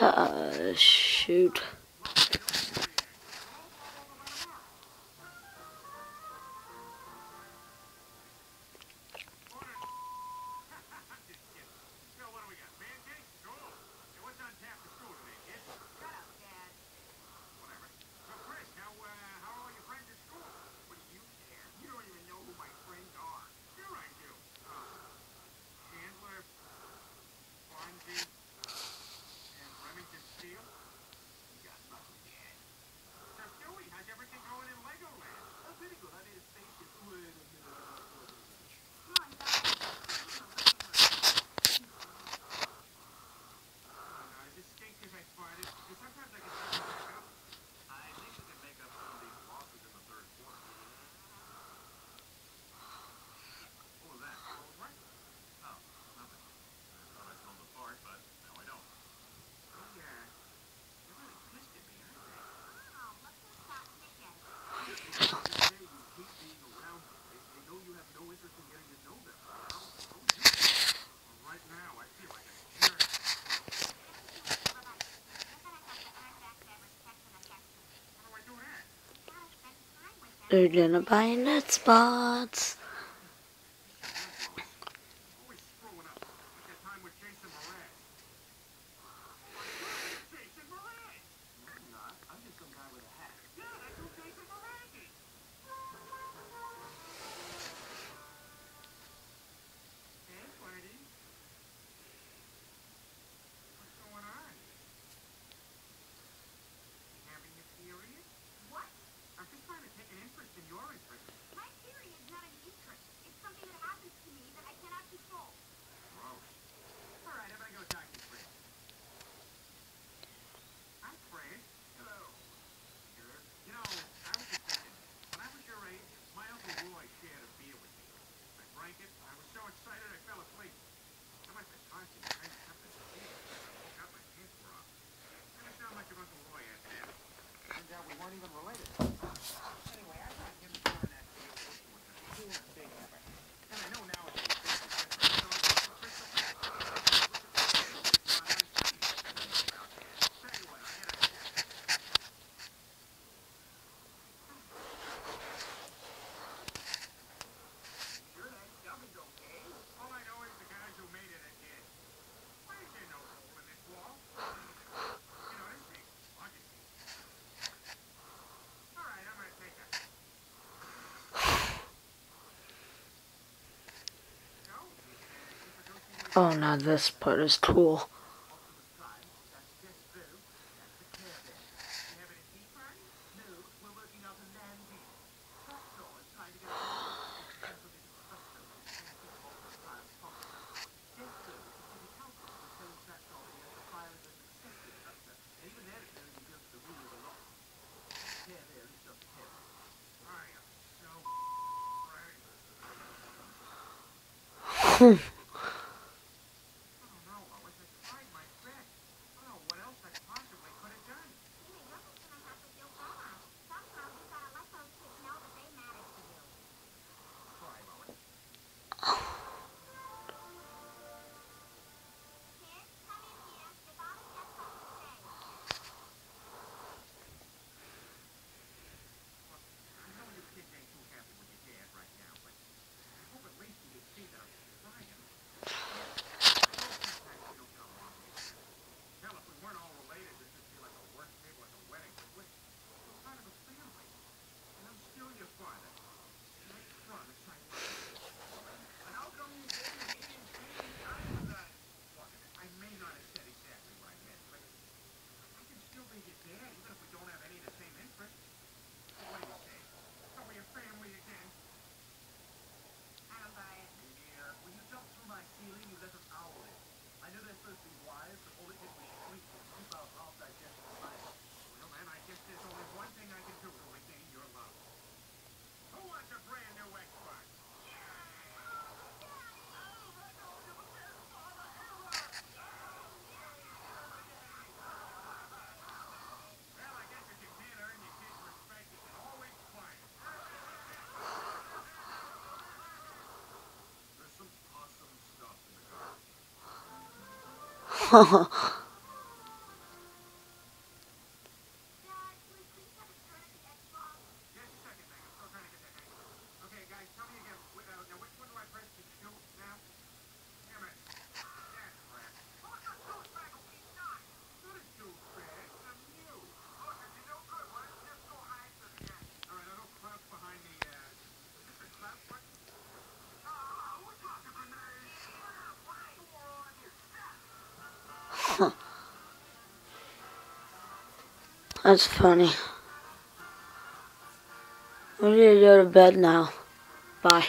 Uh, shoot. They're gonna buy net spots. aren't Oh, now this part is cool. Hmm. ハハハ。That's funny. We need to go to bed now. Bye.